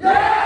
Yeah!